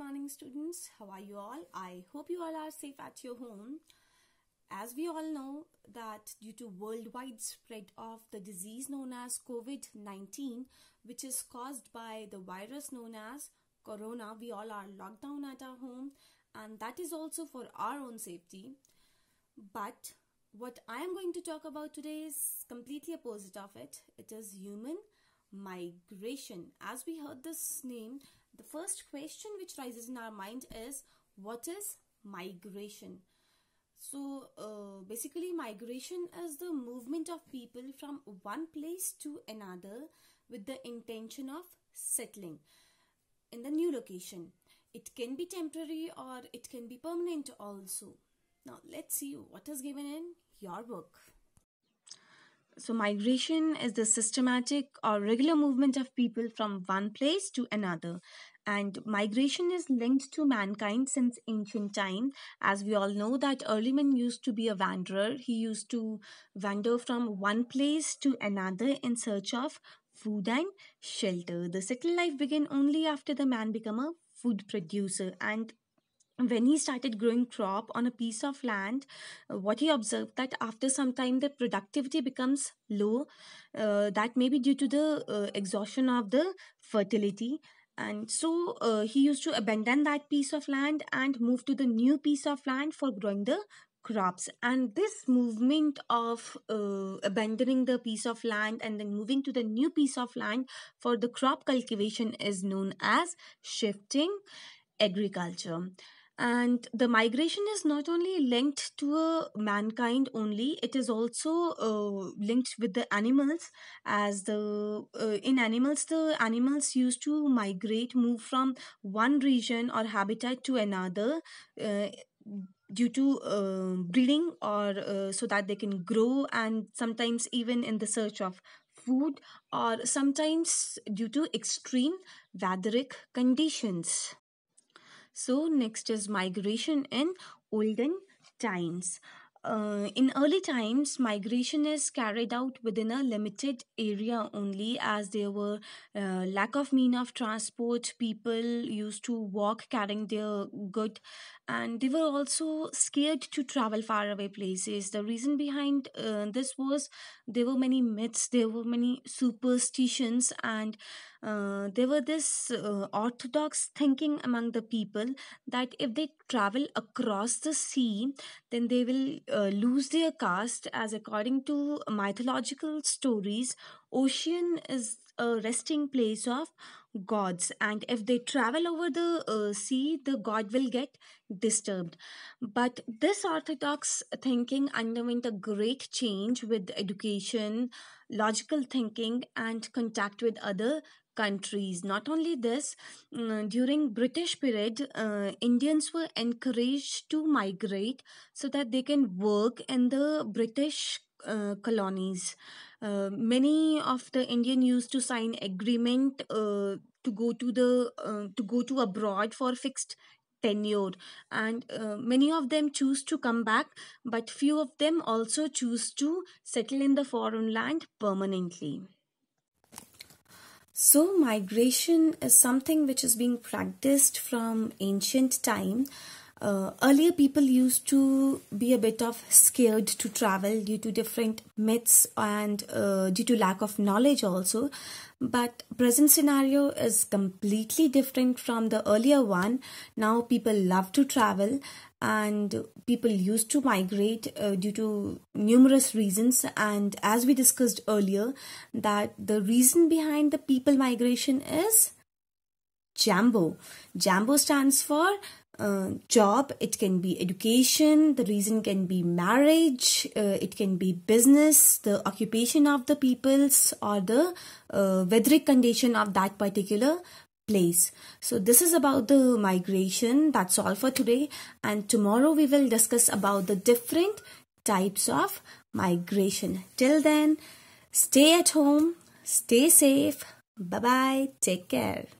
morning students. How are you all? I hope you all are safe at your home. As we all know that due to worldwide spread of the disease known as covid-19 which is caused by the virus known as corona we all are locked down at our home and that is also for our own safety. But what i am going to talk about today is completely opposite of it. It is human migration. As we heard this name the first question which rises in our mind is what is migration? So uh, basically migration is the movement of people from one place to another with the intention of settling in the new location. It can be temporary or it can be permanent also. Now let's see what is given in your book. So, migration is the systematic or regular movement of people from one place to another. And migration is linked to mankind since ancient time. As we all know, that early man used to be a wanderer. He used to wander from one place to another in search of food and shelter. The settled life began only after the man became a food producer and when he started growing crop on a piece of land uh, what he observed that after some time the productivity becomes low. Uh, that may be due to the uh, exhaustion of the fertility. And so uh, he used to abandon that piece of land and move to the new piece of land for growing the crops. And this movement of uh, abandoning the piece of land and then moving to the new piece of land for the crop cultivation is known as shifting agriculture and the migration is not only linked to a mankind only it is also uh, linked with the animals. As the uh, in animals the animals used to migrate move from one region or habitat to another uh, due to uh, breeding or uh, so that they can grow and sometimes even in the search of food or sometimes due to extreme weatheric conditions so, next is migration in olden times. Uh, in early times, migration is carried out within a limited area only, as there were uh, lack of mean of transport. People used to walk carrying their good, and they were also scared to travel far away places. The reason behind uh, this was there were many myths, there were many superstitions, and uh, there were this uh, orthodox thinking among the people that if they travel across the sea then they will uh, lose their caste as according to mythological stories ocean is a resting place of gods and if they travel over the uh, sea the god will get disturbed. But this orthodox thinking underwent a great change with education logical thinking and contact with other countries. Not only this uh, during british period uh, indians were encouraged to migrate so that they can work in the british uh, colonies. Uh, many of the indian used to sign agreement uh, to go to the uh, to go to abroad for fixed tenure. And uh, many of them choose to come back but few of them also choose to settle in the foreign land permanently so migration is something which is being practiced from ancient time uh, earlier people used to be a bit of scared to travel due to different myths and uh, due to lack of knowledge also. But present scenario is completely different from the earlier one. Now people love to travel and people used to migrate uh, due to numerous reasons. And as we discussed earlier that the reason behind the people migration is jambo. Jambo stands for uh, job it can be education the reason can be marriage uh, it can be business the occupation of the peoples or the uh, weatheric condition of that particular place. So this is about the migration. That's all for today. And tomorrow we will discuss about the different types of migration. Till then stay at home stay safe. Bye bye take care